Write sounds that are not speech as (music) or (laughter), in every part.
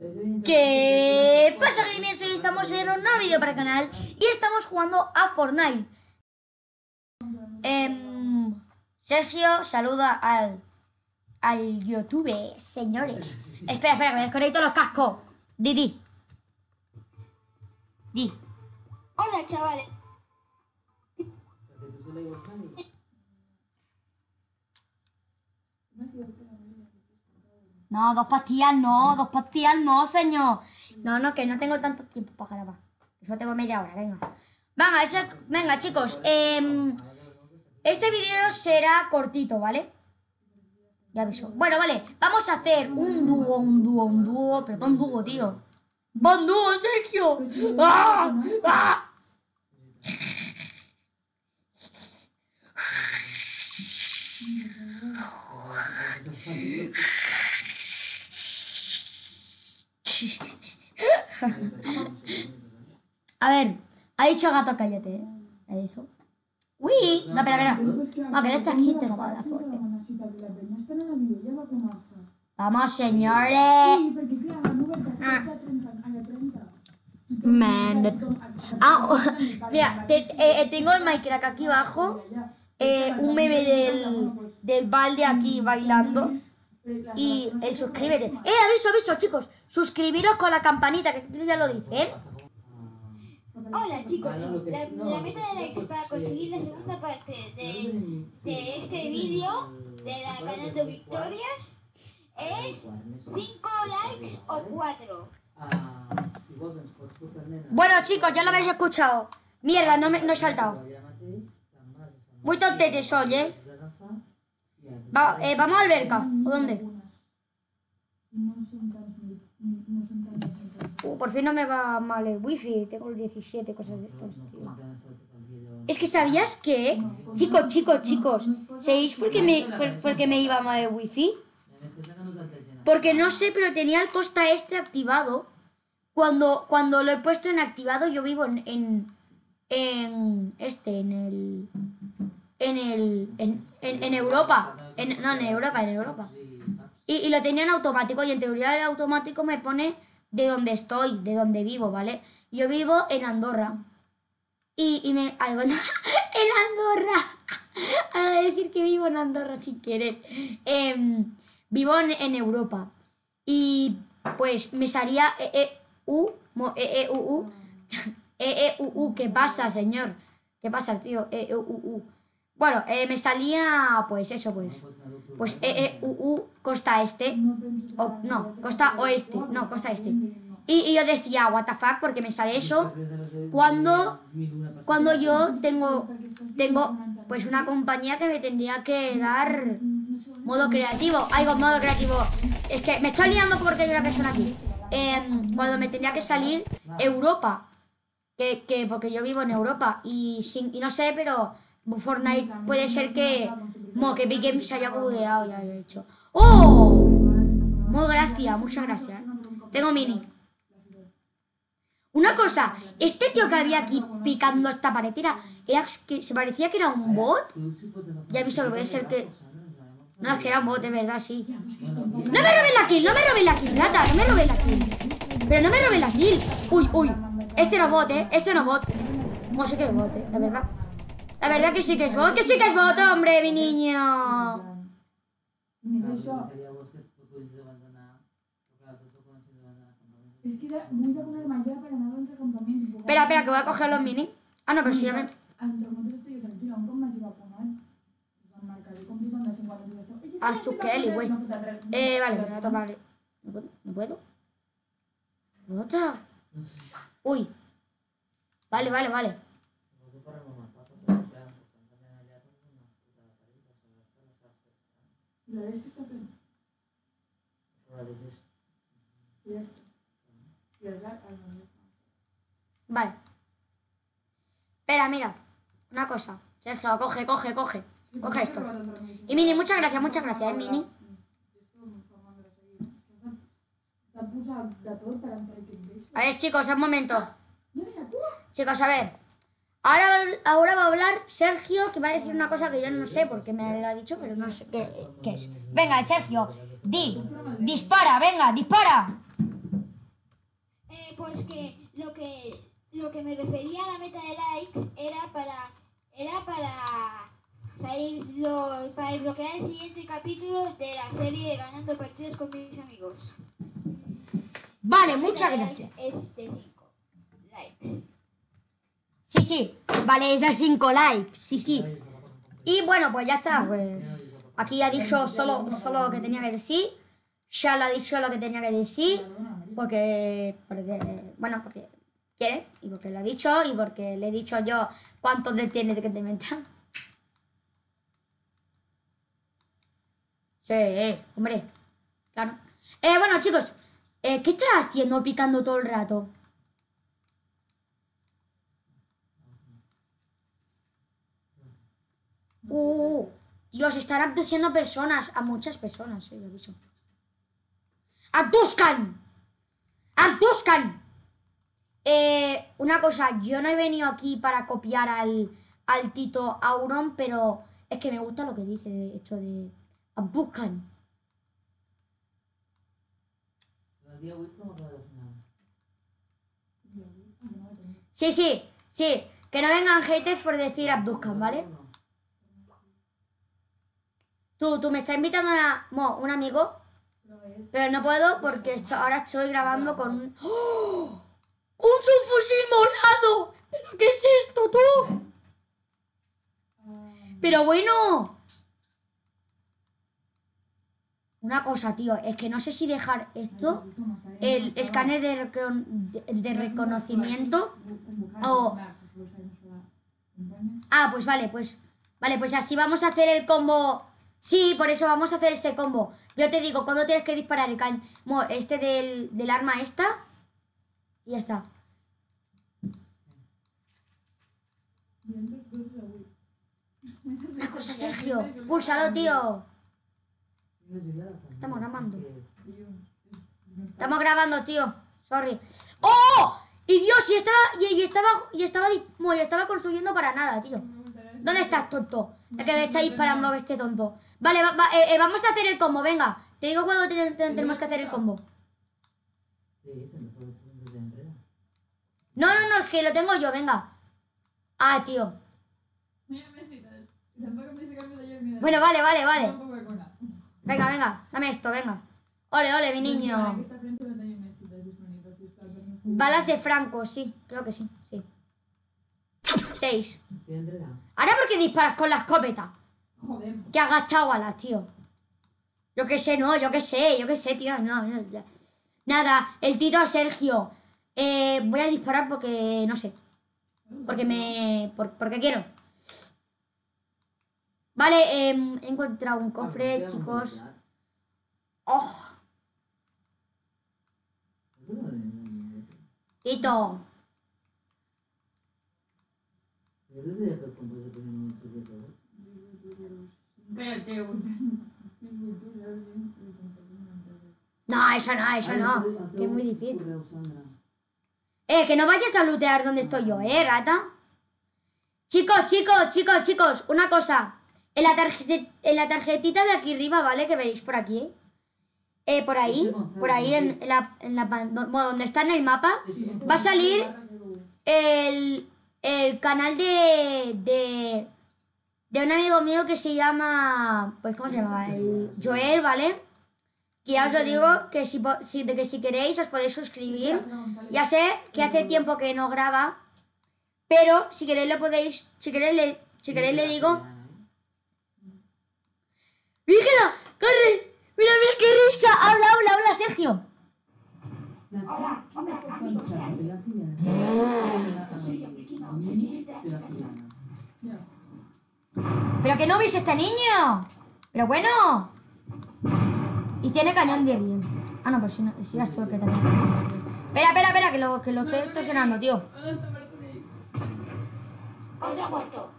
¿Qué pasa, gamers? Hoy estamos en un nuevo vídeo para el canal y estamos jugando a Fortnite. Em, Sergio saluda al, al YouTube, señores. Espera, espera, que me desconecto los cascos. Di, di. Di. Hola, chavales. No, dos pastillas no, dos pastillas no, señor. No, no, que no tengo tanto tiempo para grabar. Solo tengo media hora, venga. Venga, venga chicos. em, este vídeo será cortito, ¿vale? Ya aviso. Bueno, vale, vamos a hacer un dúo, un dúo, un dúo. Pero pon dúo, tío. ¡Pon dúo, Sergio! (laughs) ¡Ah! ¡Ah! (laughs) A ver, ha dicho gato cállate, ¿eh? ¿Ha dicho? ¡Uy! No, espera, espera. No, que esta aquí tengo para la fuerte. Vamos, señores. Man. Ah, (laughs) mira, te- eh, eh, tengo el Minecraft aquí abajo. eh, un meme del, del balde aquí bailando. Y el suscríbete. ¡Eh, aviso, aviso, chicos! Suscribiros con la campanita, que ya lo dice, ¿eh? Hola, chicos. La, la meta de likes para conseguir la segunda parte de, de este vídeo de la ganando victorias es 5 likes o 4. Bueno, chicos, ya lo habéis escuchado. Mierda, no, me, no he saltado. Muy tontete soy, ¿eh? Va- eh, ¿Vamos a alberca? ¿O dónde? Uh, por fin no me va mal el wifi. Tengo el 17, cosas de estos, tío. Es que sabías que, chicos, chicos, chicos, ¿sabéis por qué me, por, me iba mal el wifi? Porque no sé, pero tenía el costa este activado. Cuando, cuando lo he puesto en activado, yo vivo en, en este, en el, en el, en, en, en Europa. En, no, en Europa, en Europa. Y, y lo tenía en automático y en teoría el automático me pone de donde estoy, de donde vivo, ¿vale? Yo vivo en Andorra. Y, y me... ay, (laughs) en Andorra. (laughs) A decir que vivo en Andorra sin querer. Em, vivo en, en Europa. Y pues me salía E, E, U, E, E, U, U. (laughs) E, E, U, U, ¿qué pasa, señor? ¿Qué pasa, tío? E, E, U, U. Bueno, eh, me salía, pues eso, pues. Pues E, E, U, U, costa este. O, no, costa oeste. No, costa este. Y, yo decía, what the fuck, porque me sale eso cuando, cuando yo tengo, tengo pues una compañía que me tendría que dar modo creativo. Con modo creativo. Es que me estoy liando porque hay una persona aquí. Em, cuando me tendría que salir Europa. Que, que porque yo vivo en Europa. Y, sin, y no sé, pero Fortnite puede ser que. Mo, que Big Game se haya bugueado y haya hecho. ¡Oh! Muy gracias, muchas gracias. Tengo mini. Una cosa, este tío que había aquí picando esta pared era, era que se parecía que era un bot. Ya he visto que puede ser que. No, es que era un bot, de verdad, sí. ¡No me robes la kill! ¡No me robes la kill, rata! ¡No me robes la kill! ¡Pero no me robes la kill! ¡Uy, uy! Este no es bot, ¿eh? Este no es bot. No sé qué es bot, ¿eh? La verdad. La verdad que sí que es bot. ¡Que sí que es bot, hombre, mi niño! Es que era muy de poner mayor para anar als acampaments. Espera, espera, que voy a coger los mini. Ah, no, pero si ya me... Entre moltes estoy jo tranquil·la, un cop m'hagi vacunat, marcaré com tothom de 50 dies. Ella sí, tu Kelly, güey. no. Eh, vale, me voy a tomar... ¿No puedo? ¿No puedo? ¿No puedo? Uy. Vale, vale, vale. La ves que fent? Directe. I els ha... Vale. Espera, mira. Una cosa. Sergio, coge, coge, coge. Coge esto. Y Mini, muchas gracias, muchas gracias, eh, Mini. A ver, chicos, un momento. Tu! Chicos, a ver. Ahora, ahora va a hablar Sergio, que va a decir una cosa que yo no sé porque me lo ha dicho, pero no sé qué, qué es. Venga, Sergio, di, dispara, venga, dispara. pues que lo que lo que me refería a la meta de likes era para era para salir lo- para desbloquear el siguiente capítulo de la serie de ganando partidos con mis amigos. Vale, muchas gracias. Es de 5 likes. Sí, sí. Vale, es de 5 likes. Sí, sí. Y bueno, pues ya está. Pues aquí ha dicho solo, solo lo que tenía que decir. Ya lo ha dicho lo que tenía que decir. Porque, porque, bueno, porque quiere. Y porque lo ha dicho. Y porque le he dicho yo cuántos de tiene de que te metan. Sí, hombre. Claro. Eh, bueno, chicos. eh, ¿Qué estás haciendo picando todo el rato? Uh, Dios, están abduciendo personas, a muchas personas, eh, aviso. ¡Abduzcan! ¡Abduzcan! Eh, una cosa, yo no he venido aquí para copiar al, al Tito Auron, pero es que me gusta lo que dice esto de abduzcan. Sí, sí, sí, que no vengan haters por decir abduzcan, ¿vale? Tú, tú me estás invitando a una- mo, un amigo, pero no puedo porque esto- ahora estoy grabando con un... ¡Oh! ¡Un subfusil morado! ¿Pero qué es esto, tú? Pero bueno. Una cosa, tío, es que no sé si dejar esto, el escáner de, recon- de- de reconocimiento, o... Ah, pues vale, pues... Vale, pues así vamos a hacer el combo... Sí, por eso vamos a hacer este combo. Yo te digo, cuando tienes que disparar el mo, Este del, del arma esta... Y ya está. Una cosa, Sergio. Púlsalo, tío. Estamos grabando. Estamos grabando, tío. Sorry. ¡Oh! Y Dios, y estaba, y, y estaba, y estaba, y estaba construyendo para nada, tío. ¿Dónde estás, tonto? El que me está disparando a este tonto. Vale, va- va- eh, eh, vamos a hacer el combo, venga. Te digo cuando te- te- tenemos que hacer el combo. No, no, no, es que lo tengo yo, venga. Ah, tío. Bueno, vale, vale, vale. Venga, venga, dame esto, venga. Ole, ole, mi niño. Balas de Franco, sí, creo que sí, sí. Seis. Ahora, ¿por qué disparas con la escopeta? Joder. Que has gastado balas, tío. Yo qué sé, no, yo qué sé, yo qué sé, tío. No, no, ya. Nada, el tito Sergio. Eh, voy a disparar porque no sé. Porque me. por- porque quiero. Vale, em, he encontrado un cofre, chicos. ¡Oh! Tito. Espérate, No, eso no, eso no. Que es muy difícil. Eh, que no vayas a lootear donde estoy yo, eh, rata. Chicos, chicos, chicos, chicos, una cosa. En la, en la tarjetita de aquí arriba, ¿vale? Que veréis por aquí. Eh, por ahí, por ahí en, en la, en la bueno, donde está en el mapa, va a salir el, el canal de, de, de un amigo mío que se llama, pues, ¿cómo se llama? El Joel, ¿vale? Que ya os lo digo, que si, po- si, de que si queréis os podéis suscribir. Ya sé que hace tiempo que no graba, pero si queréis lo podéis, si queréis le, si queréis le digo, ¡Vígela! ¡Corre! ¡Mira, mira qué risa! ¡Habla, habla, habla, Sergio! ¿Pero que no veis este niño? Pero bueno. Y tiene cañón de riel. Ah, no, pero si, no, si eras tú el que riel. Espera, espera, espera, que lo, que lo estoy estacionando, tío. Muerto.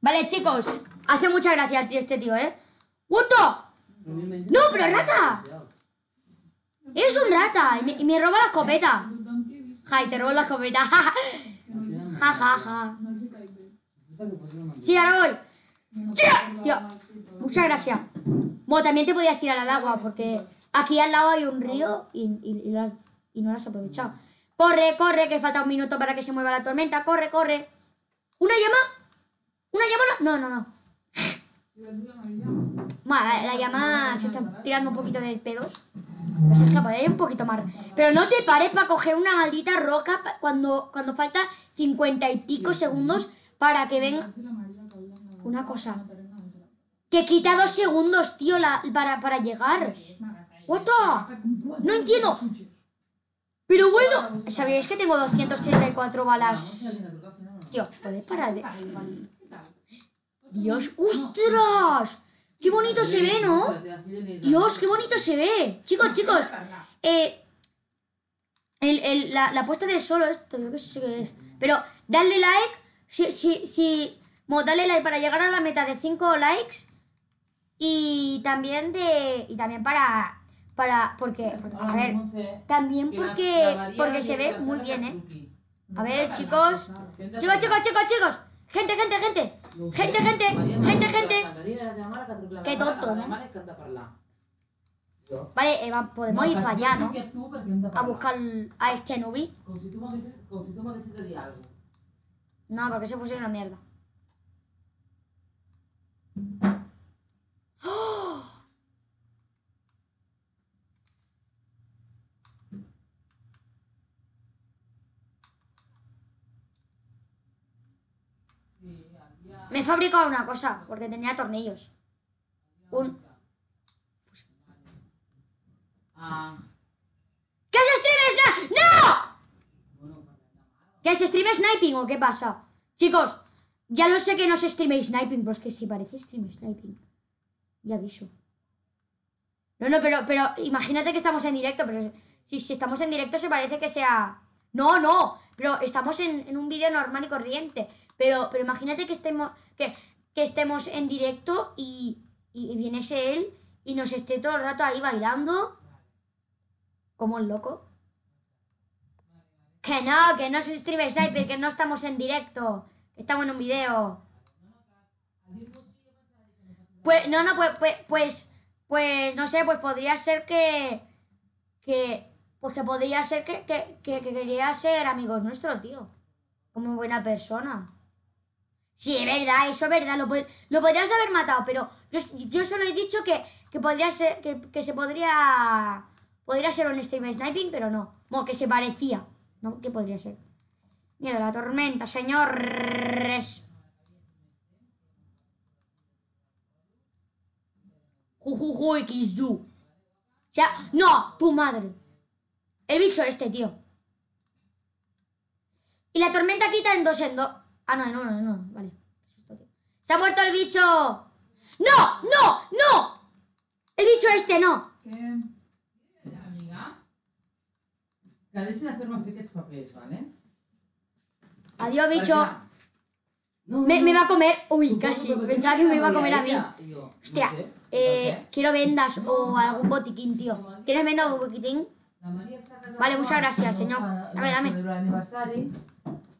Vale, chicos. Hace muchas gracias, tío, este tío, ¿eh? ¡No, pero rata! ¡Eres un rata! Y me, y me roba la escopeta. Ja, y te robo la escopeta. (laughs) Ja, ja, ja. Sí, ahora voy. ¡Tira! Tío, muchas gracias. Bueno, también te podías tirar al agua, porque aquí al lado hay un río y, y lo has, no aprovechado. Corre, corre, que falta un minuto para que se mueva la tormenta. Corre, corre. ¿Una llama? ¿Una llama? No, no, no. Bueno, la, la llama se está tirando un poquito de pedos. Pues es ir un poquito más. Pero no te pares para coger una maldita roca cuando, cuando falta cincuenta y pico segundos para que venga. Una cosa. Que quita dos segundos, tío, la, para, para llegar. What the? No entiendo. Pero bueno, ¿sabíais que tengo 234 balas? Tío, ¿puedes parar de...? Dios, ¡ostras! ¡Qué bonito se ve, ¿no? Dios, qué bonito se ve. Chicos, chicos, eh, el, el- la, la puesta de solo esto, yo qué sé qué es. Pero dadle like, si, si, si, bueno, dale like para llegar a la meta de 5 likes y también de, y también para, para, porque, porque, a ver, también porque, porque se ve muy bien, ¿eh? A ver, chicos, chicos, chicos, chicos, chicos, gente, gente, gente, gente, gente, gente, gente. Qué tonto, ¿no? Vale, eh, podemos ir para allá, ¿no? A buscar a este nubi. No, porque se fuese una mierda. Me he fabricado una cosa, porque tenía tornillos. Un... Ah, ¿Qué es stream sna- ¡No! bueno, ¿Qué es stream sniping o qué pasa? Chicos, ya lo sé que no es stream sniping, pero es que sí parece stream sniping. Ya aviso. No, no, pero, pero imagínate que estamos en directo, pero si, si estamos en directo se parece que sea... No, no, pero estamos en, en un vídeo normal y corriente. Pero, pero imagínate que estemos, que, que estemos en directo y, y, viene él y nos esté todo el rato ahí bailando como un loco. Que no, que no es stream sniper, que no estamos en directo, estamos en un video. Pues, no, no, pues, pues, pues, pues, no sé, pues podría ser que, que, pues que podría ser que, que, que, que quería ser amigos nuestros, tío. Como buena persona. Sí, es verdad, eso es verdad, lo, lo podrías haber matado, pero yo, yo solo he dicho que, que podría ser, que, que se podría, podría ser un stream sniping, pero no. Bueno, que se parecía, ¿Qué podría ser? Mira, la tormenta, señores. Jujuju XD. O sea, no, tu madre. El bicho este, tío. Y la tormenta quita en dos en dos. Ah, no, no, no, no. Vale. Qué. Se ha muerto el bicho. ¡No! ¡No! ¡No! El bicho este, no. Que... que deixi de fer-me fer aquests papers, vale? Adiós, bicho. No, Me, no, me va a comer. Uy, casi. que Pensaba que me iba a comer a mí. Hostia, no sé, Eh, quiero vendas o algún botiquín, tío. ¿Tienes vendas o botiquín? Vale, muchas gracias, señor. Dame, dame. celebra l'aniversari,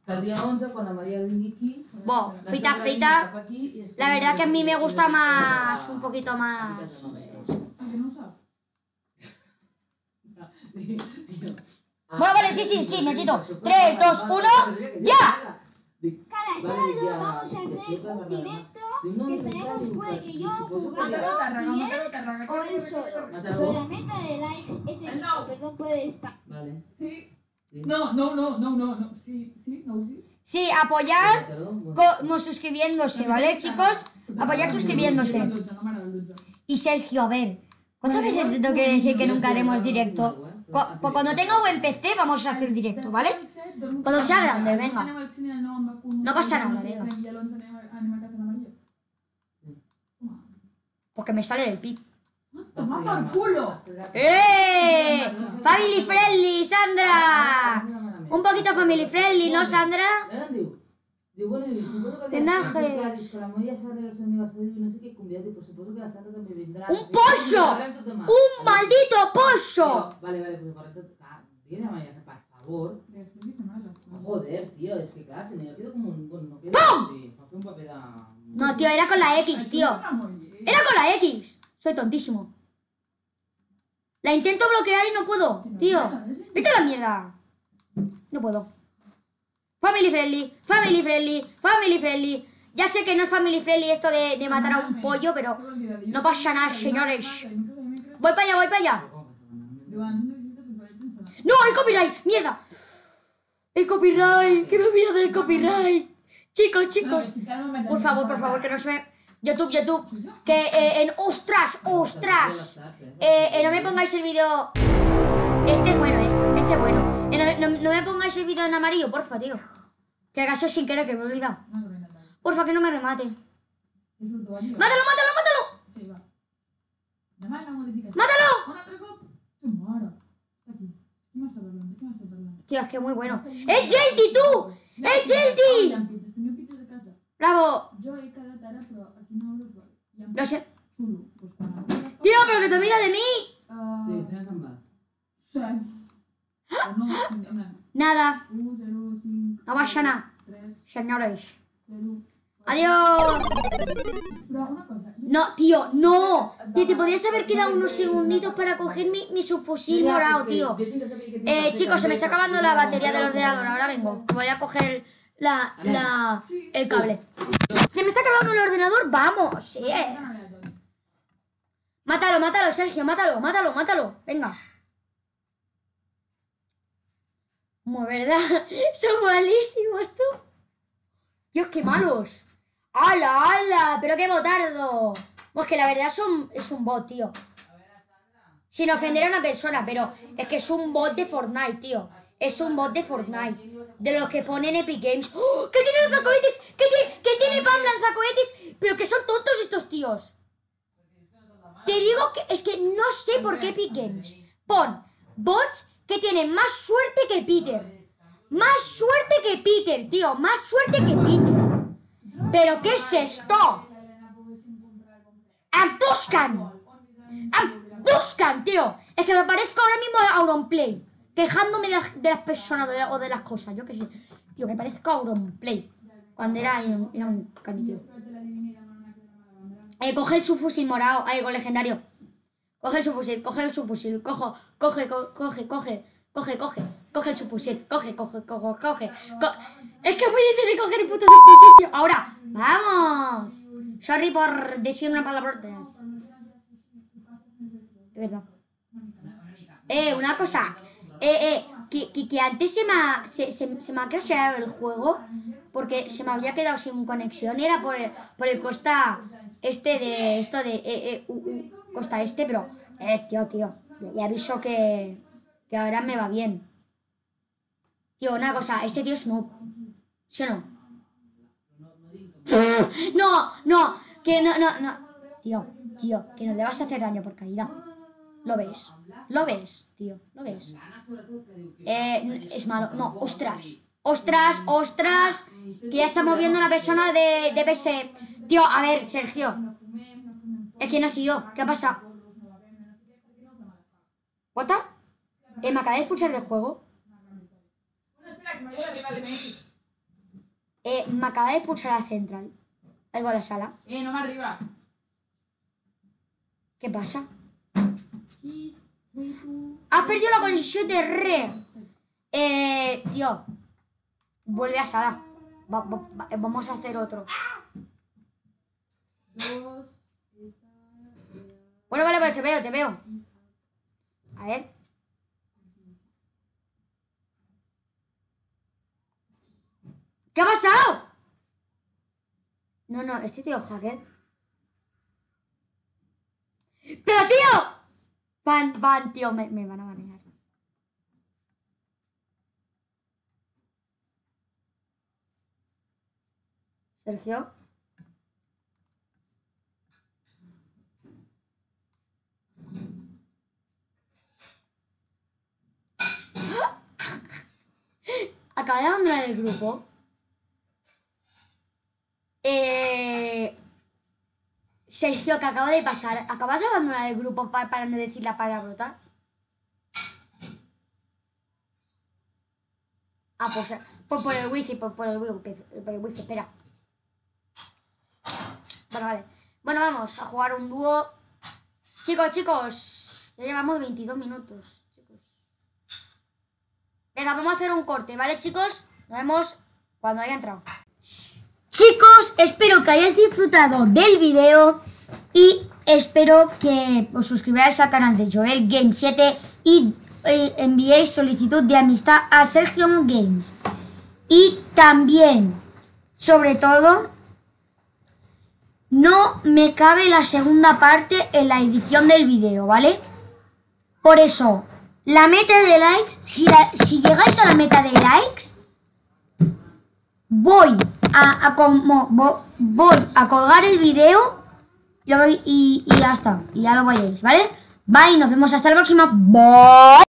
que el dia 11, quan la Maria vingui aquí... Bo, frita, frita. La verdad que a mí me gusta más, un poquito más. (laughs) ah, Bueno, vale, sí, sí, sí, me quito. Tres, dos, uno, ¡ya! Ja, vamos a hacer un directo que tenemos puede que yo jugando Tárraga, o corre, solo. Pero la meta de likes es El el perdón por el spam. Vale. Sí. No, no, no, no, no, no. Sí, sí, no, sí. Sí, apoyar como suscribiéndose, ¿vale, chicos? Apoyar suscribiéndose. El. Y Sergio, a ver, ¿cuántas veces te tengo que decir que nunca haremos directo? Cu- Pues cuando tenga buen PC vamos a hacer directo, ¿vale? Cuando sea grande, venga. No passa nada, venga. I l'11 anem, a- anem a casa de la Maria. Porque me sale del pip. Toma por culo. ¡Eh! Family friendly, Sandra. Un poquito family friendly, ¿no, Sandra? Bueno, que... La de no sé que la vindrà. Un pollo! ¡Un maldito pollo! Vale, vale, pues parlem tot... Clar, digue'm a Maria que, per favor, joder, tío, es que claro, se me quedo como un... Bueno, no quedo así, para hacer un papel de... No, tío, era con la X, tío. Era con la X. Soy tontísimo. La intento bloquear y no puedo, tío. ¡Vete a la mierda! No puedo. Family friendly, family friendly, family friendly. Ya sé que no es family friendly esto de, de matar a un pollo, pero no pasa nada, señores. Voy para allá, voy para allá. ¡No, el copyright! ¡Mierda! ¡El copyright! ¡Que me olvido del copyright! Chicos, chicos. Por favor, por favor, que no se me... YouTube, YouTube. Que eh, en... ¡Ostras! ¡Ostras! Eh, eh, no me pongáis el vídeo... Este es bueno, eh. Este es bueno. Eh, no, no- no me pongáis el vídeo en amarillo, porfa, tío. Que acaso sin querer, que me he. Porfa, que no me remate. ¡Mátalo, mátalo, mátalo! ¡Mátalo! Tío, es que muy bueno. ¡Es Jelty, tú! ¡Es Jelty! ¡Bravo! Lo sé. Tío, pero que te olvidas de mí. Sí. Nada. No pasa nada. Señores. Adiós. No, tío, no. Tío, te podrías haber quedado unos segunditos para coger mi, mi subfusil morado, pues tío. Eh, chicos, se me está acabando la batería del ordenador. Ahora vengo. Voy a coger la, la, el cable. Se me está acabando el ordenador. Vamos. eh. Mátalo, mátalo, Sergio. Mátalo, mátalo, mátalo. Venga. Como verdad. (laughs) Son malísimos, tú. Dios, qué malos. ¡Hala, hala! Pero qué botardo. Pues que la verdad son, es un bot, tío. Sin ofender a una persona, pero es que es un bot de Fortnite, tío. Es un bot de Fortnite. De los que ponen Epic Games. ¡Oh! ¿Qué tiene lanzacohetes? ¿Qué tiene, ¿Qué tiene Pam lanzacohetes? Pero que son tontos estos tíos. Te digo que es que no sé por qué Epic Games. Pon bots que tienen más suerte que Peter. Más suerte que Peter, tío. Más suerte que Peter. ¿Pero qué es esto? ¡Abduscan! ¡Abduscan, tío! Es que me parezco ahora mismo a Auronplay. Quejándome de las, personas o de las cosas. Yo qué sé. Tío, me parezco a Auronplay. Cuando era, un cani, tío. Eh, coge el subfusil morado. Ay, con legendario. Coge el subfusil, coge el subfusil. Cojo, coge, co- coge, coge. Coge, coge. Coge el subfusil. Coge, coge, coge, coge. co- es que es muy difícil coger el puto subfusil. Ahora, vamos. Sorry por decir una palabra. Es verdad. Eh, una cosa. Eh, eh, que, que, que antes se me ha, se, se, se me ha crasheado el juego porque se me había quedado sin conexión. Era por por el costa este de esto de eh, eh, u- u- costa este, pero eh, tío, tío. Y aviso que, que ahora me va bien. Tío, una cosa, este tío es noob. ¿Sí o no? (laughs) No, no, que no, no, no. Tío, tío, que no le vas a hacer daño por caída. ¿Lo ves? ¿Lo ves, tío? ¿Lo ves? Eh, es malo. No, ostras. Ostras, ostras. Que ya estamos viendo una persona de, de PC. Tío, a ver, Sergio. ¿Es quién ha sido? ¿Qué ha pasado? ¿What the? Eh, me acabé de expulsar del juego. Eh, me acaba de expulsar a la central. Algo a la sala. Eh, no más arriba. ¿Qué pasa? Has perdido la conexión de red. Eh, tío. Vuelve a sala. Va- va- va- vamos a hacer otro. Bueno, vale, vale, te veo, te veo. A ver. ¿Qué ha pasado? No, no, este tío hacker. ¡Pero tío! Van, van, tío, me, me van a banear. Sergio. Acaba de abandonar el grupo. Eh... Sergio, que acaba de pasar, ¿acabas de abandonar el grupo pa- para no decir la palabrota? Ah, pues, pues por el wifi, por, por el wifi, por el wifi, espera. Bueno, vale. Bueno, vamos a jugar un dúo. Chicos, chicos, ya llevamos 22 minutos. Venga, vamos a hacer un corte, ¿vale, chicos? Nos vemos cuando haya entrado. Chicos, espero que hayáis disfrutado del video y espero que os suscribáis al canal de Joel Game 7 y enviéis solicitud de amistad a Sergio Games. Y también, sobre todo, no me cabe la segunda parte en la edición del video, ¿vale? Por eso, la meta de likes, si, llegáis a la meta de likes, voy a, como, vo- voy a colgar el video y ya está, y ya lo veréis, ¿vale? Bye, nos vemos hasta la próxima. Bye.